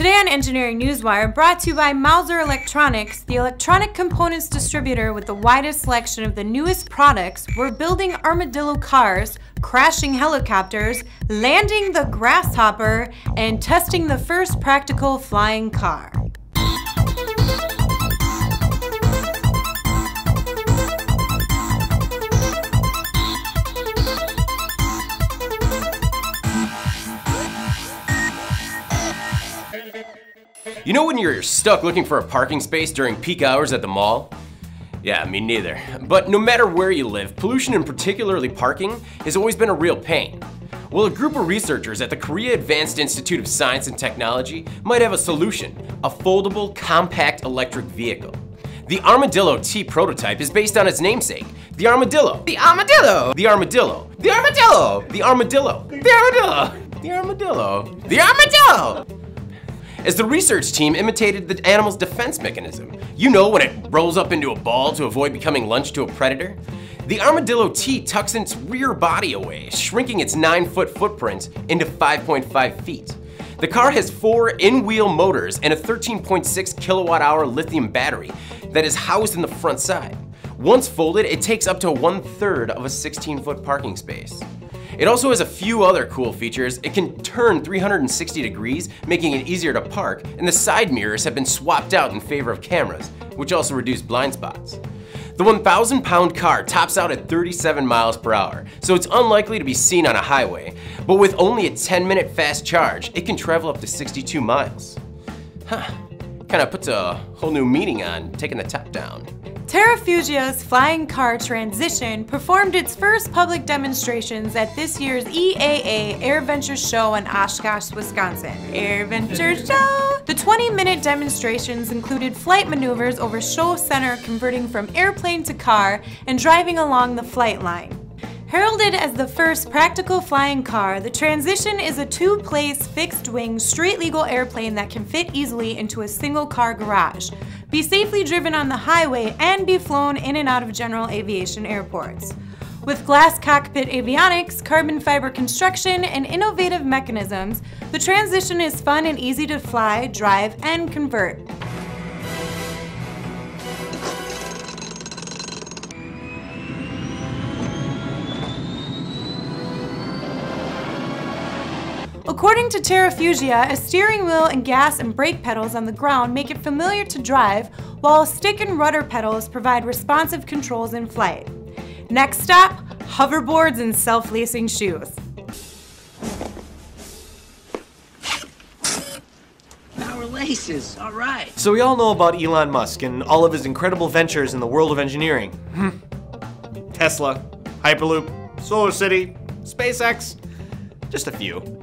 Today on Engineering Newswire, brought to you by Mouser Electronics, the electronic components distributor with the widest selection of the newest products, we're building armadillo cars, crashing helicopters, landing the grasshopper, and testing the first practical flying car. You know when you're stuck looking for a parking space during peak hours at the mall? Yeah, me neither. But no matter where you live, pollution and particularly parking has always been a real pain. Well, a group of researchers at the Korea Advanced Institute of Science and Technology might have a solution, a foldable, compact electric vehicle. The Armadillo T prototype is based on its namesake, the armadillo. The armadillo! The armadillo. The armadillo! The armadillo. The armadillo! The armadillo. The armadillo! As the research team imitated the animal's defense mechanism. You know when it rolls up into a ball to avoid becoming lunch to a predator? The Armadillo T tucks its rear body away, shrinking its 9-foot footprint into 5.5 feet. The car has four in-wheel motors and a 13.6 kilowatt hour lithium battery that is housed in the front side. Once folded, it takes up to one third of a 16 foot parking space. It also has a few other cool features. It can turn 360 degrees, making it easier to park, and the side mirrors have been swapped out in favor of cameras, which also reduce blind spots. The 1,000 pound car tops out at 37 miles per hour, so it's unlikely to be seen on a highway, but with only a 10 minute fast charge, it can travel up to 62 miles. Huh, kinda puts a whole new meaning on taking the top down. Terrafugia's flying car Transition performed its first public demonstrations at this year's EAA AirVenture Show in Oshkosh, Wisconsin. AirVenture Show! The 20-minute demonstrations included flight maneuvers over show center converting from airplane to car and driving along the flight line. Heralded as the first practical flying car, the Transition is a two-place, fixed-wing, street-legal airplane that can fit easily into a single-car garage, be safely driven on the highway, and be flown in and out of general aviation airports. With glass cockpit avionics, carbon fiber construction, and innovative mechanisms, the Transition is fun and easy to fly, drive, and convert. According to Terrafugia, a steering wheel and gas and brake pedals on the ground make it familiar to drive, while stick and rudder pedals provide responsive controls in flight. Next stop, hoverboards and self-lacing shoes. Power laces, all right. So we all know about Elon Musk and all of his incredible ventures in the world of engineering. Hmm. Tesla, Hyperloop, SolarCity, SpaceX, just a few.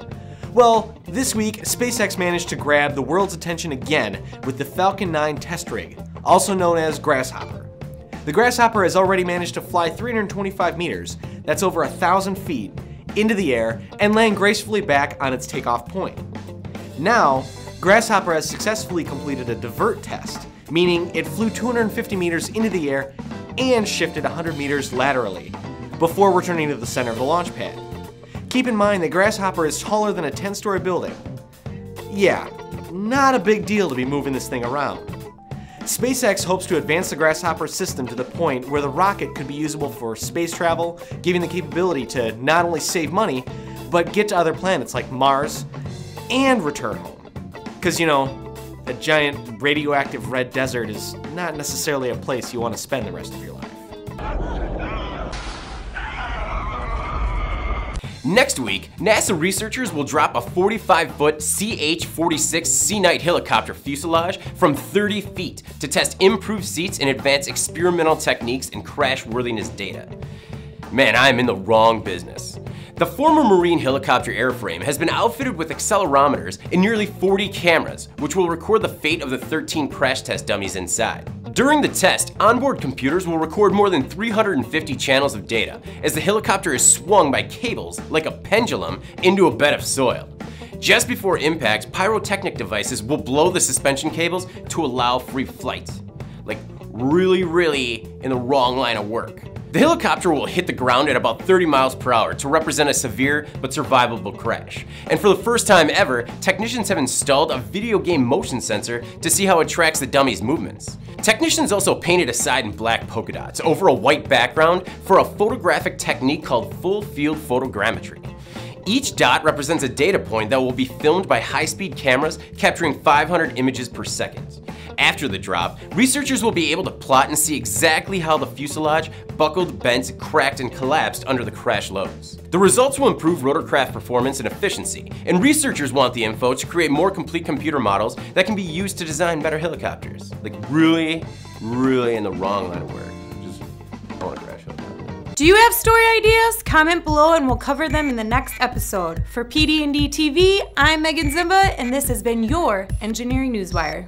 Well, this week, SpaceX managed to grab the world's attention again with the Falcon 9 test rig, also known as Grasshopper. The Grasshopper has already managed to fly 325 meters, that's over a thousand feet, into the air and land gracefully back on its takeoff point. Now, Grasshopper has successfully completed a divert test, meaning it flew 250 meters into the air and shifted 100 meters laterally, before returning to the center of the launch pad. Keep in mind that Grasshopper is taller than a 10-story building. Yeah, not a big deal to be moving this thing around. SpaceX hopes to advance the Grasshopper system to the point where the rocket could be usable for space travel, giving the capability to not only save money, but get to other planets like Mars and return home. Because, you know, a giant radioactive red desert is not necessarily a place you want to spend the rest of your life. Next week, NASA researchers will drop a 45-foot CH-46 Sea-Knight helicopter fuselage from 30 feet to test improved seats and advance experimental techniques and crash-worthiness data. Man, I am in the wrong business. The former Marine helicopter airframe has been outfitted with accelerometers and nearly 40 cameras, which will record the fate of the 13 crash test dummies inside. During the test, onboard computers will record more than 350 channels of data as the helicopter is swung by cables like a pendulum into a bed of soil. Just before impact, pyrotechnic devices will blow the suspension cables to allow free flight. Like really, really in the wrong line of work. The helicopter will hit the ground at about 30 miles per hour to represent a severe but survivable crash. And for the first time ever, technicians have installed a video game motion sensor to see how it tracks the dummy's movements. Technicians also painted a side in black polka dots over a white background for a photographic technique called full field photogrammetry. Each dot represents a data point that will be filmed by high-speed cameras capturing 500 images per second. After the drop, researchers will be able to plot and see exactly how the fuselage buckled, bent, cracked, and collapsed under the crash loads. The results will improve rotorcraft performance and efficiency, and researchers want the info to create more complete computer models that can be used to design better helicopters. Like really, really in the wrong line of work. Just, I want to crash. Do you have story ideas? Comment below and we'll cover them in the next episode. For PD&D TV, I'm Megan Zimba, and this has been your Engineering Newswire.